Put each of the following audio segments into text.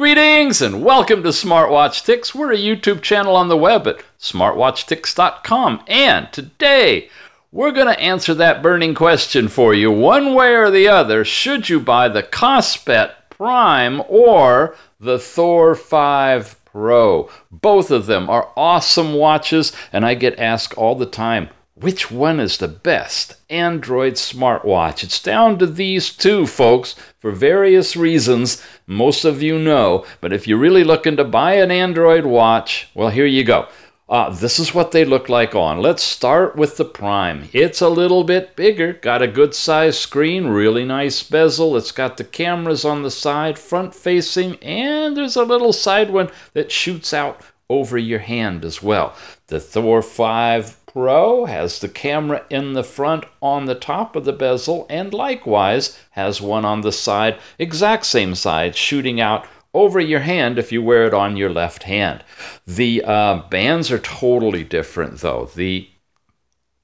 Greetings and welcome to Smartwatch Ticks. We're a YouTube channel on the web at smartwatchticks.com. And today we're going to answer that burning question for you one way or the other. Should you buy the Kospet Prime or the Thor 5 Pro? Both of them are awesome watches, and I get asked all the time which one is the best Android smartwatch? It's down to these two, folks, for various reasons. Most of you know, but if you're really looking to buy an Android watch, well, here you go. Uh, this is what they look like on. Let's start with the Prime. It's a little bit bigger, got a good size screen, really nice bezel. It's got the cameras on the side, front facing, and there's a little side one that shoots out over your hand as well. The Thor 5 Pro has the camera in the front on the top of the bezel and likewise has one on the side, exact same side, shooting out over your hand if you wear it on your left hand. The uh, bands are totally different though. The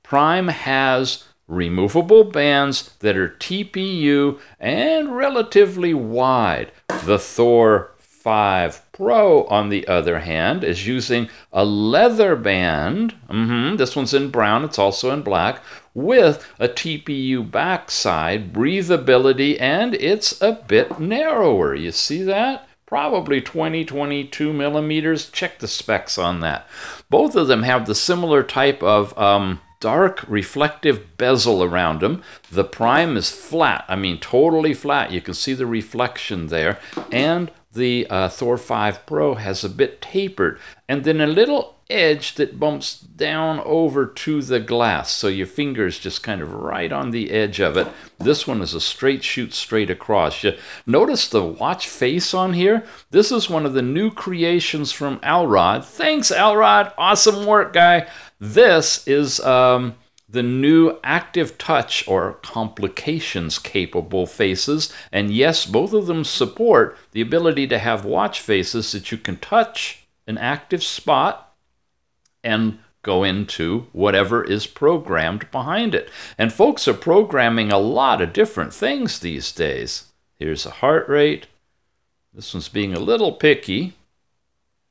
Prime has removable bands that are TPU and relatively wide. The Thor 5 Pro, on the other hand, is using a leather band. Mm -hmm, this one's in brown, it's also in black, with a TPU backside, breathability, and it's a bit narrower. You see that? Probably 20, 22 millimeters. Check the specs on that. Both of them have the similar type of um, dark reflective bezel around them. The prime is flat, I mean totally flat. You can see the reflection there. And the uh, Thor 5 Pro has a bit tapered and then a little edge that bumps down over to the glass. So your finger's just kind of right on the edge of it. This one is a straight shoot straight across. You notice the watch face on here? This is one of the new creations from Alrod. Thanks, Alrod. Awesome work, guy. This is... Um, the new active touch or complications capable faces. And yes, both of them support the ability to have watch faces that you can touch an active spot and go into whatever is programmed behind it. And folks are programming a lot of different things these days. Here's a heart rate. This one's being a little picky.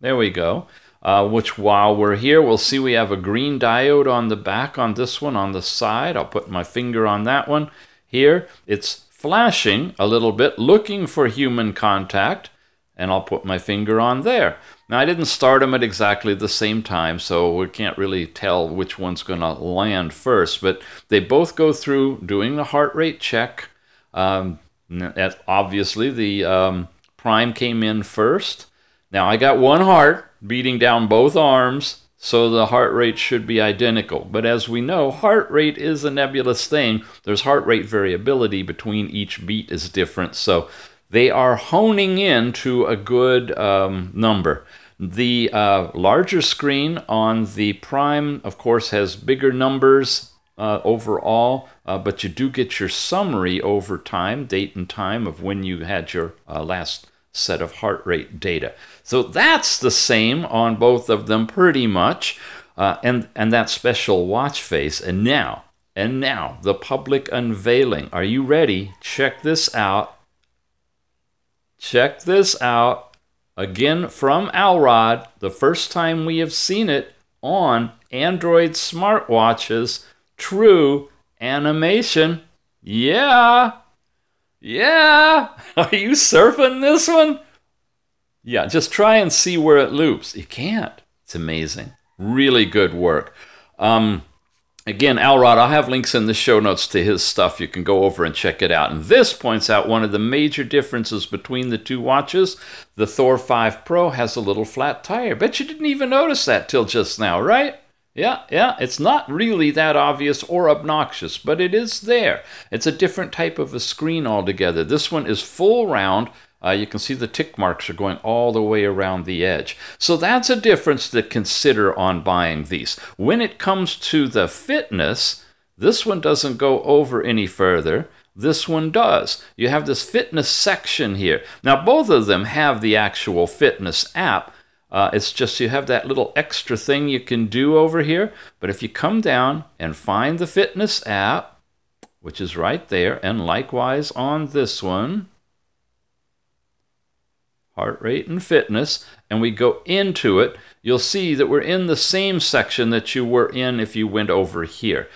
There we go uh, which while we're here, we'll see we have a green diode on the back on this one on the side. I'll put my finger on that one. Here, it's flashing a little bit, looking for human contact, and I'll put my finger on there. Now, I didn't start them at exactly the same time, so we can't really tell which one's going to land first, but they both go through doing the heart rate check. Um, obviously, the um, prime came in first. Now, I got one heart, beating down both arms, so the heart rate should be identical. But as we know, heart rate is a nebulous thing. There's heart rate variability between each beat is different, so they are honing in to a good um, number. The uh, larger screen on the Prime, of course, has bigger numbers uh, overall, uh, but you do get your summary over time, date and time of when you had your uh, last set of heart rate data. So that's the same on both of them pretty much. Uh, and, and that special watch face. And now, and now, the public unveiling. Are you ready? Check this out. Check this out. Again from Alrod, the first time we have seen it on Android smartwatches. True animation. Yeah. Yeah. Are you surfing this one? Yeah, just try and see where it loops. You can't. It's amazing. Really good work. Um, again, Alrod, I'll have links in the show notes to his stuff. You can go over and check it out. And this points out one of the major differences between the two watches. The Thor 5 Pro has a little flat tire. Bet you didn't even notice that till just now, right? Yeah, yeah, it's not really that obvious or obnoxious, but it is there. It's a different type of a screen altogether. This one is full round, uh, you can see the tick marks are going all the way around the edge. So that's a difference to consider on buying these. When it comes to the fitness, this one doesn't go over any further. This one does. You have this fitness section here. Now, both of them have the actual fitness app. Uh, it's just you have that little extra thing you can do over here. But if you come down and find the fitness app, which is right there, and likewise on this one, heart rate and fitness, and we go into it, you'll see that we're in the same section that you were in if you went over here.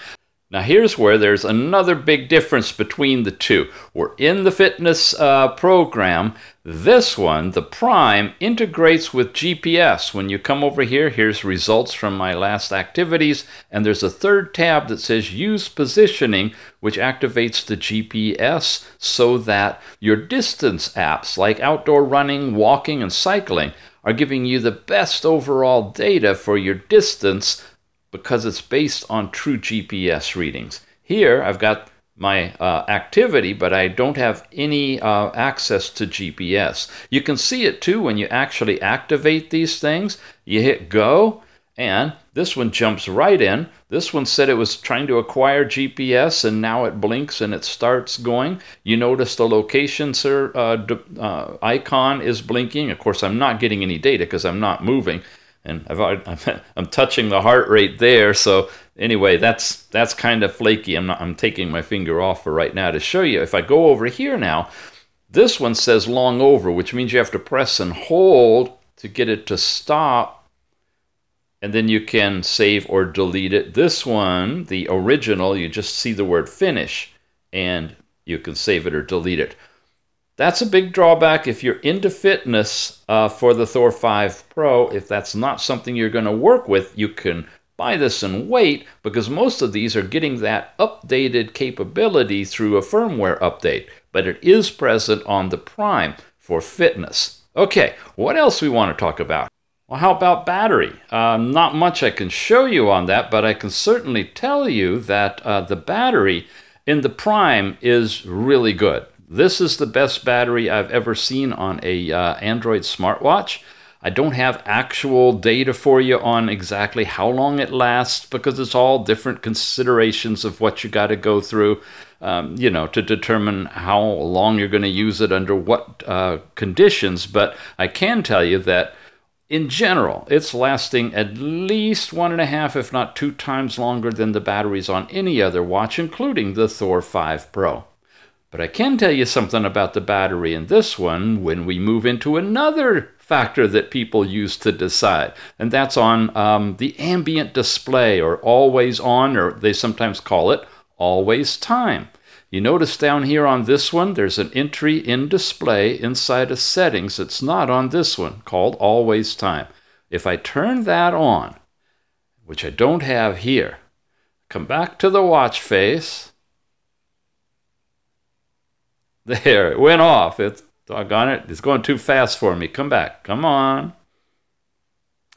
Now here's where there's another big difference between the two. We're in the fitness uh, program. This one, the Prime, integrates with GPS. When you come over here, here's results from my last activities, and there's a third tab that says Use Positioning, which activates the GPS so that your distance apps like outdoor running, walking, and cycling are giving you the best overall data for your distance because it's based on true GPS readings. Here, I've got my uh, activity, but I don't have any uh, access to GPS. You can see it too when you actually activate these things. You hit go, and this one jumps right in. This one said it was trying to acquire GPS, and now it blinks and it starts going. You notice the location sir, uh, uh icon is blinking. Of course, I'm not getting any data because I'm not moving and I've, I'm touching the heart rate there. So anyway, that's that's kind of flaky. I'm not, I'm taking my finger off for right now to show you. If I go over here now, this one says long over, which means you have to press and hold to get it to stop. And then you can save or delete it. This one, the original, you just see the word finish and you can save it or delete it. That's a big drawback if you're into fitness uh, for the Thor 5 Pro. If that's not something you're going to work with, you can buy this and wait because most of these are getting that updated capability through a firmware update. But it is present on the Prime for fitness. Okay, what else we want to talk about? Well, how about battery? Uh, not much I can show you on that, but I can certainly tell you that uh, the battery in the Prime is really good. This is the best battery I've ever seen on a uh, Android smartwatch. I don't have actual data for you on exactly how long it lasts because it's all different considerations of what you got to go through, um, you know, to determine how long you're going to use it under what uh, conditions. But I can tell you that in general, it's lasting at least one and a half, if not two times longer than the batteries on any other watch, including the Thor 5 Pro. But I can tell you something about the battery in this one when we move into another factor that people use to decide, and that's on um, the ambient display or always on, or they sometimes call it always time. You notice down here on this one, there's an entry in display inside of settings It's not on this one called always time. If I turn that on, which I don't have here, come back to the watch face, There, it went off. It's doggone it. It's going too fast for me. Come back. Come on.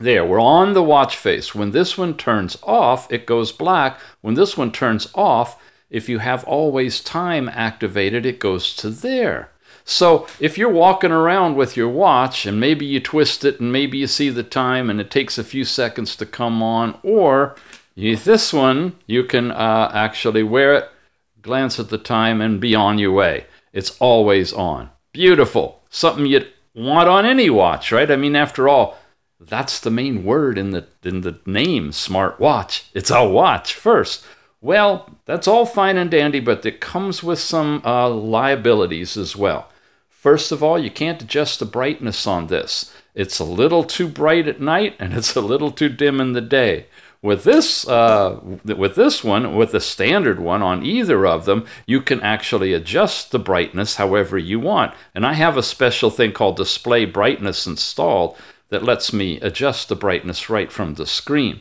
There, we're on the watch face. When this one turns off, it goes black. When this one turns off, if you have always time activated, it goes to there. So if you're walking around with your watch and maybe you twist it and maybe you see the time and it takes a few seconds to come on, or this one, you can uh, actually wear it, glance at the time, and be on your way. It's always on. Beautiful. Something you'd want on any watch, right? I mean, after all, that's the main word in the in the name smart watch. It's a watch first. Well, that's all fine and dandy, but it comes with some uh, liabilities as well. First of all, you can't adjust the brightness on this. It's a little too bright at night and it's a little too dim in the day. With this, uh, with this one, with the standard one on either of them, you can actually adjust the brightness however you want. And I have a special thing called display brightness installed that lets me adjust the brightness right from the screen.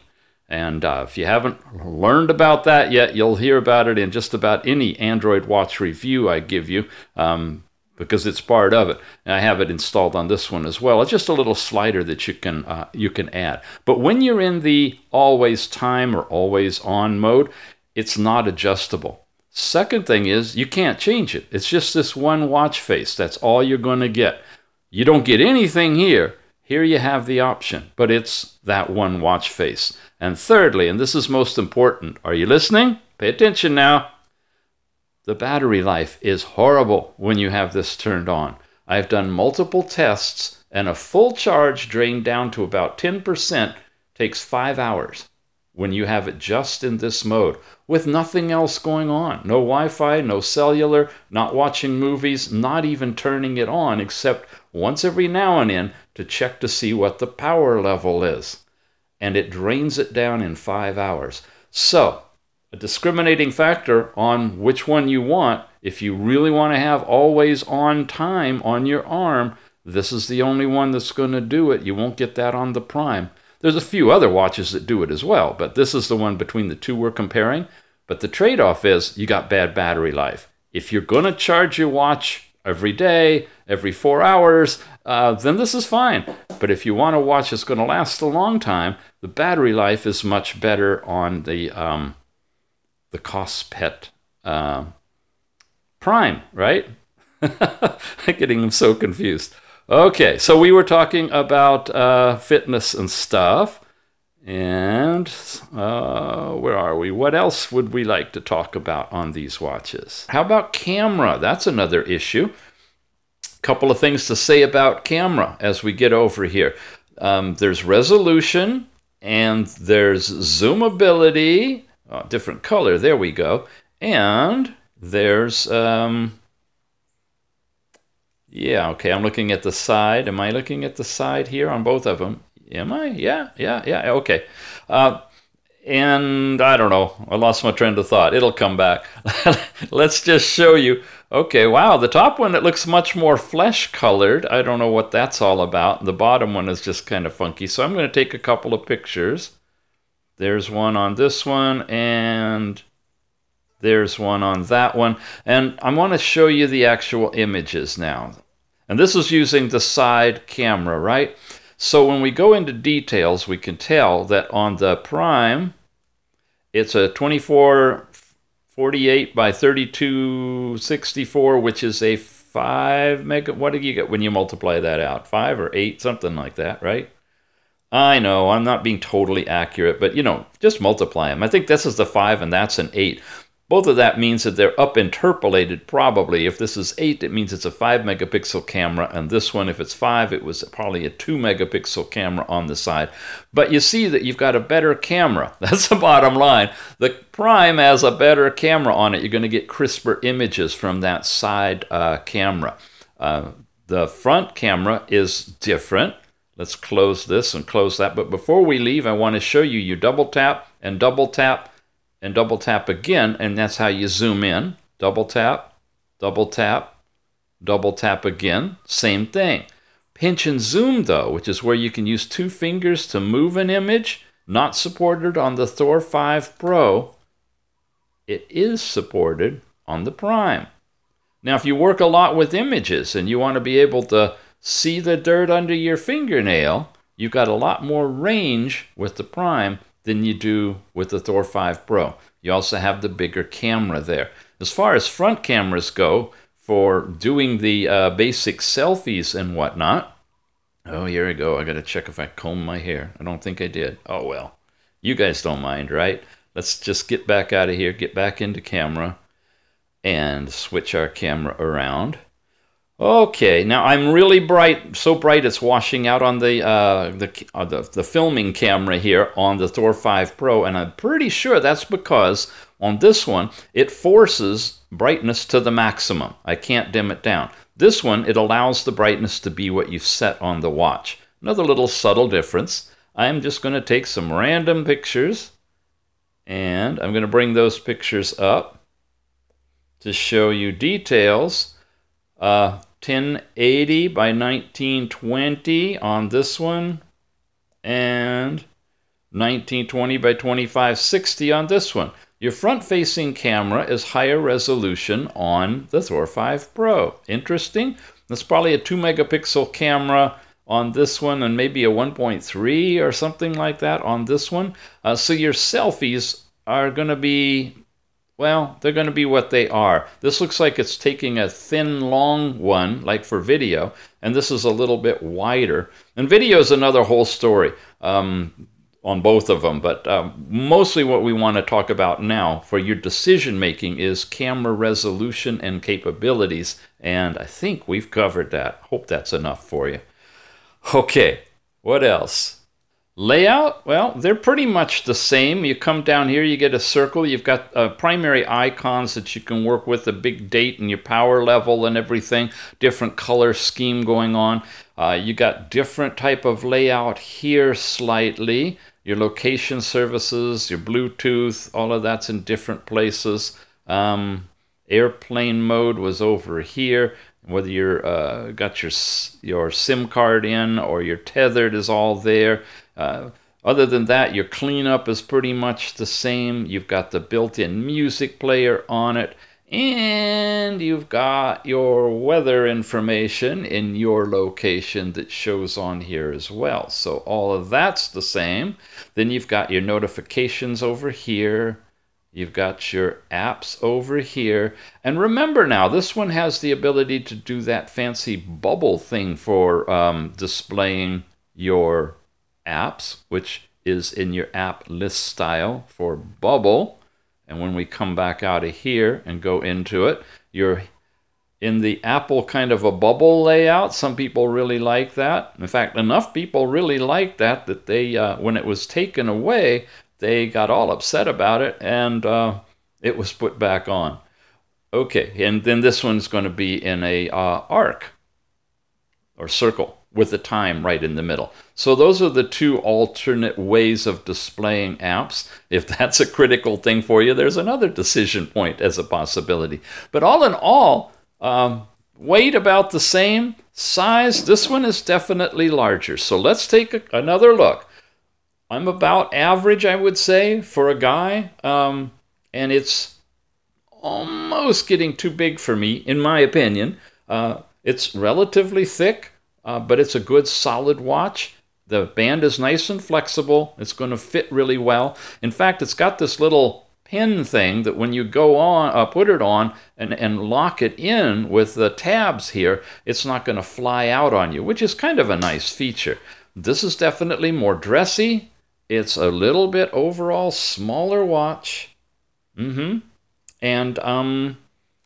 And uh, if you haven't learned about that yet, you'll hear about it in just about any Android watch review I give you. Um, because it's part of it. And I have it installed on this one as well. It's just a little slider that you can uh, you can add. But when you're in the always time or always on mode, it's not adjustable. Second thing is you can't change it. It's just this one watch face. That's all you're going to get. You don't get anything here. Here you have the option, but it's that one watch face. And thirdly, and this is most important, are you listening? Pay attention now. The battery life is horrible when you have this turned on. I've done multiple tests, and a full charge drained down to about 10% takes five hours when you have it just in this mode with nothing else going on. No Wi Fi, no cellular, not watching movies, not even turning it on except once every now and then to check to see what the power level is. And it drains it down in five hours. So, a discriminating factor on which one you want, if you really want to have always on time on your arm, this is the only one that's going to do it. You won't get that on the Prime. There's a few other watches that do it as well, but this is the one between the two we're comparing. But the trade off is you got bad battery life. If you're going to charge your watch every day, every four hours, uh, then this is fine. But if you want a watch that's going to last a long time, the battery life is much better on the um, the Kospet uh, Prime, right? Getting so confused. Okay, so we were talking about uh, fitness and stuff. And uh, where are we? What else would we like to talk about on these watches? How about camera? That's another issue. A Couple of things to say about camera as we get over here. Um, there's resolution and there's zoomability, oh, different color. There we go. And there's um, yeah, okay, I'm looking at the side. Am I looking at the side here on both of them? Am I? Yeah, yeah, yeah, okay. Uh, and I don't know, I lost my train of thought. It'll come back. Let's just show you. Okay, wow, the top one, it looks much more flesh colored. I don't know what that's all about. The bottom one is just kind of funky. So I'm going to take a couple of pictures. There's one on this one, and there's one on that one. And I want to show you the actual images now. And this is using the side camera, right? So when we go into details, we can tell that on the Prime, it's a 2448 by 3264, which is a 5 mega. What do you get when you multiply that out? 5 or 8, something like that, right? I know, I'm not being totally accurate, but you know, just multiply them. I think this is the 5 and that's an 8. Both of that means that they're up interpolated probably. If this is 8, it means it's a 5 megapixel camera, and this one, if it's 5, it was probably a 2 megapixel camera on the side. But you see that you've got a better camera. That's the bottom line. The Prime has a better camera on it. You're going to get crisper images from that side uh, camera. Uh, the front camera is different. Let's close this and close that. But before we leave, I want to show you you double tap and double tap and double tap again, and that's how you zoom in. Double tap, double tap, double tap again, same thing. Pinch and zoom though, which is where you can use two fingers to move an image, not supported on the Thor 5 Pro. It is supported on the Prime. Now, if you work a lot with images and you want to be able to see the dirt under your fingernail, you've got a lot more range with the Prime than you do with the Thor 5 Pro. You also have the bigger camera there. As far as front cameras go, for doing the uh, basic selfies and whatnot, oh, here we go. I got to check if I comb my hair. I don't think I did. Oh, well. You guys don't mind, right? Let's just get back out of here, get back into camera, and switch our camera around. Okay, now I'm really bright, so bright it's washing out on the, uh, the, uh, the, the filming camera here on the Thor 5 Pro, and I'm pretty sure that's because on this one it forces brightness to the maximum. I can't dim it down. This one, it allows the brightness to be what you've set on the watch. Another little subtle difference. I'm just going to take some random pictures, and I'm going to bring those pictures up to show you details. Uh, 1080 by 1920 on this one and 1920 by 2560 on this one. Your front-facing camera is higher resolution on the Thor 5 Pro. Interesting. That's probably a 2 megapixel camera on this one and maybe a 1.3 or something like that on this one. Uh, so your selfies are going to be well, they're going to be what they are. This looks like it's taking a thin, long one, like for video, and this is a little bit wider. And video is another whole story um, on both of them, but um, mostly what we want to talk about now for your decision making is camera resolution and capabilities, and I think we've covered that. Hope that's enough for you. Okay, what else? Layout, well, they're pretty much the same. You come down here, you get a circle. You've got uh, primary icons that you can work with, the big date and your power level and everything. Different color scheme going on. Uh, you got different type of layout here slightly. Your location services, your Bluetooth, all of that's in different places. Um, airplane mode was over here whether you're uh, got your your SIM card in or you're tethered is all there. Uh, other than that, your cleanup is pretty much the same. You've got the built-in music player on it, and you've got your weather information in your location that shows on here as well. So all of that's the same. Then you've got your notifications over here. You've got your apps over here. And remember now, this one has the ability to do that fancy bubble thing for um, displaying your apps, which is in your app list style for bubble. And when we come back out of here and go into it, you're in the Apple kind of a bubble layout. Some people really like that. In fact, enough people really like that that they, uh, when it was taken away, they got all upset about it and uh, it was put back on. Okay, and then this one's going to be in a uh, arc or circle with the time right in the middle. So those are the two alternate ways of displaying apps. If that's a critical thing for you, there's another decision point as a possibility. But all in all, um, weight about the same, size, this one is definitely larger. So let's take a, another look. I'm about average, I would say, for a guy. Um, and it's almost getting too big for me, in my opinion. Uh, it's relatively thick, uh, but it's a good solid watch. The band is nice and flexible. It's going to fit really well. In fact, it's got this little pin thing that when you go on, uh, put it on and, and lock it in with the tabs here, it's not going to fly out on you, which is kind of a nice feature. This is definitely more dressy. It's a little bit overall smaller watch. Mm-hmm. And um,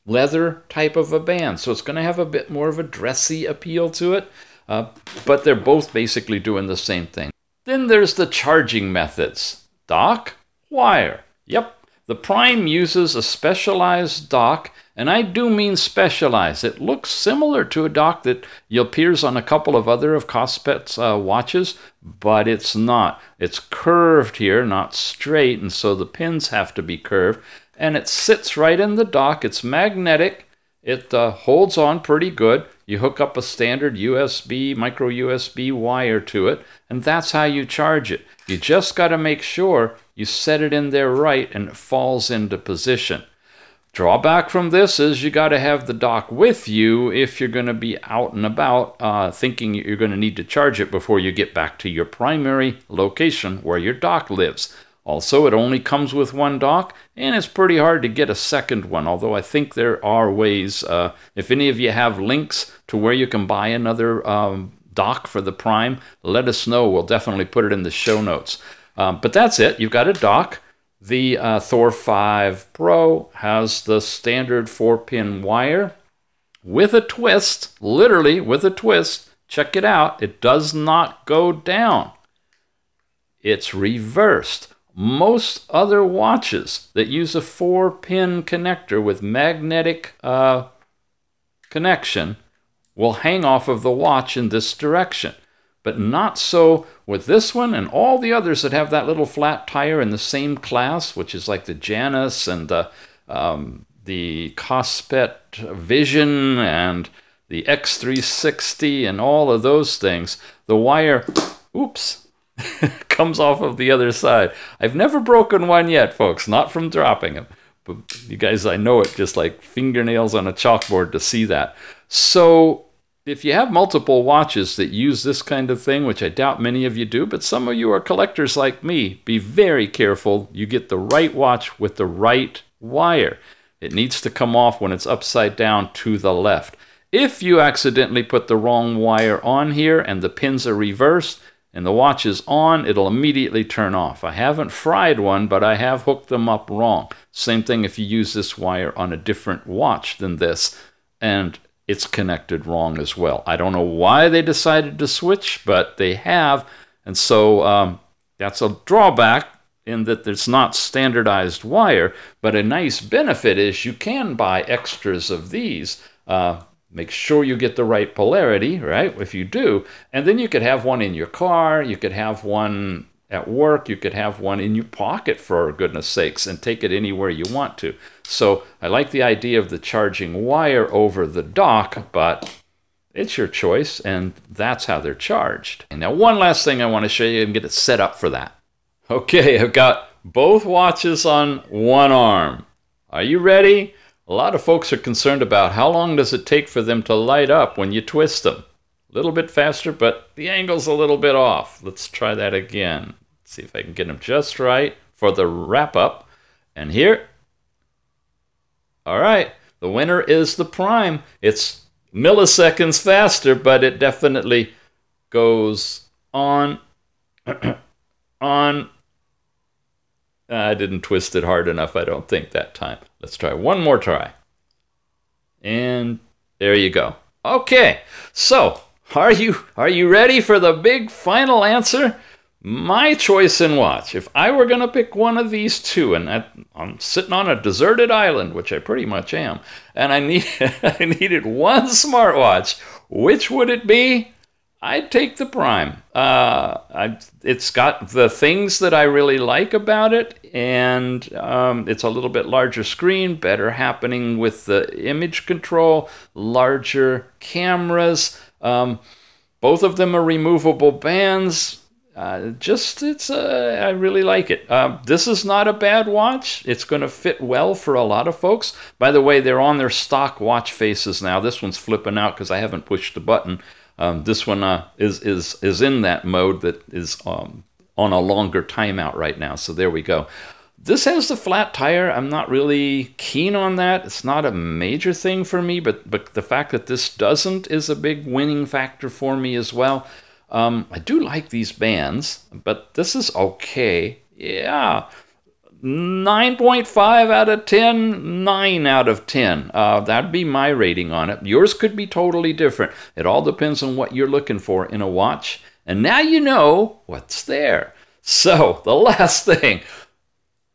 leather type of a band. So it's going to have a bit more of a dressy appeal to it. Uh, but they're both basically doing the same thing. Then there's the charging methods. Dock, wire. Yep, the Prime uses a specialized dock and I do mean specialized. It looks similar to a dock that appears on a couple of other of Kospet's uh, watches, but it's not. It's curved here, not straight, and so the pins have to be curved. And it sits right in the dock. It's magnetic. It uh, holds on pretty good. You hook up a standard USB, micro USB wire to it, and that's how you charge it. You just got to make sure you set it in there right and it falls into position. Drawback from this is you got to have the dock with you if you're going to be out and about uh, thinking you're going to need to charge it before you get back to your primary location where your dock lives. Also, it only comes with one dock, and it's pretty hard to get a second one, although I think there are ways. Uh, if any of you have links to where you can buy another um, dock for the Prime, let us know. We'll definitely put it in the show notes. Um, but that's it. You've got a dock. The uh, Thor 5 Pro has the standard 4-pin wire with a twist, literally with a twist. Check it out. It does not go down. It's reversed. Most other watches that use a 4-pin connector with magnetic uh, connection will hang off of the watch in this direction but not so with this one and all the others that have that little flat tire in the same class, which is like the Janus and the, um, the Kospet Vision and the X360 and all of those things. The wire, oops, comes off of the other side. I've never broken one yet, folks, not from dropping them. But you guys, I know it just like fingernails on a chalkboard to see that. So if you have multiple watches that use this kind of thing, which I doubt many of you do, but some of you are collectors like me, be very careful you get the right watch with the right wire. It needs to come off when it's upside down to the left. If you accidentally put the wrong wire on here and the pins are reversed and the watch is on, it'll immediately turn off. I haven't fried one, but I have hooked them up wrong. Same thing if you use this wire on a different watch than this. And it's connected wrong as well. I don't know why they decided to switch, but they have. And so um, That's a drawback in that it's not standardized wire, but a nice benefit is you can buy extras of these. Uh, make sure you get the right polarity, right? If you do, and then you could have one in your car, you could have one at work, you could have one in your pocket for goodness sakes and take it anywhere you want to. So I like the idea of the charging wire over the dock, but it's your choice, and that's how they're charged. And now one last thing I want to show you and get it set up for that. Okay, I've got both watches on one arm. Are you ready? A lot of folks are concerned about how long does it take for them to light up when you twist them. A little bit faster, but the angle's a little bit off. Let's try that again. See if I can get them just right for the wrap up. And here, all right, the winner is the prime. It's milliseconds faster, but it definitely goes on, on, I didn't twist it hard enough, I don't think, that time. Let's try one more try. And there you go. Okay, so are you are you ready for the big final answer? My choice in watch. If I were going to pick one of these two, and I, am sitting on a deserted island, which I pretty much am, and I need I needed one smartwatch, which would it be? I'd take the Prime. Uh, I, it's got the things that I really like about it, and um, it's a little bit larger screen, better happening with the image control, larger cameras. Um, both of them are removable bands. Uh, just it's uh, I really like it. Uh, this is not a bad watch. It's going to fit well for a lot of folks. By the way, they're on their stock watch faces now. This one's flipping out because I haven't pushed the button. Um, this one uh, is is is in that mode that is um, on a longer timeout right now. So there we go. This has the flat tire. I'm not really keen on that. It's not a major thing for me, but but the fact that this doesn't is a big winning factor for me as well. Um, I do like these bands, but this is okay. Yeah, 9.5 out of 10, 9 out of 10. Uh, that'd be my rating on it. Yours could be totally different. It all depends on what you're looking for in a watch. And now you know what's there. So, the last thing,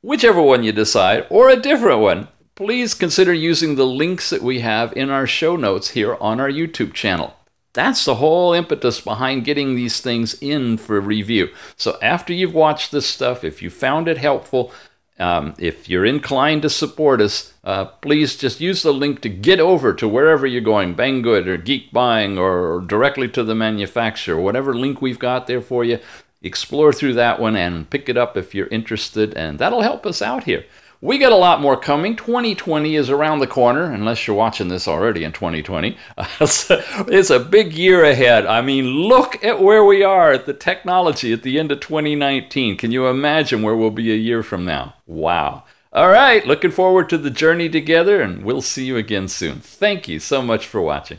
whichever one you decide, or a different one, please consider using the links that we have in our show notes here on our YouTube channel. That's the whole impetus behind getting these things in for review. So after you've watched this stuff, if you found it helpful, um, if you're inclined to support us, uh, please just use the link to get over to wherever you're going, Banggood or Geek Buying or directly to the manufacturer, whatever link we've got there for you. Explore through that one and pick it up if you're interested, and that'll help us out here. We got a lot more coming. 2020 is around the corner, unless you're watching this already in 2020. it's a big year ahead. I mean, look at where we are at the technology at the end of 2019. Can you imagine where we'll be a year from now? Wow. All right, looking forward to the journey together, and we'll see you again soon. Thank you so much for watching.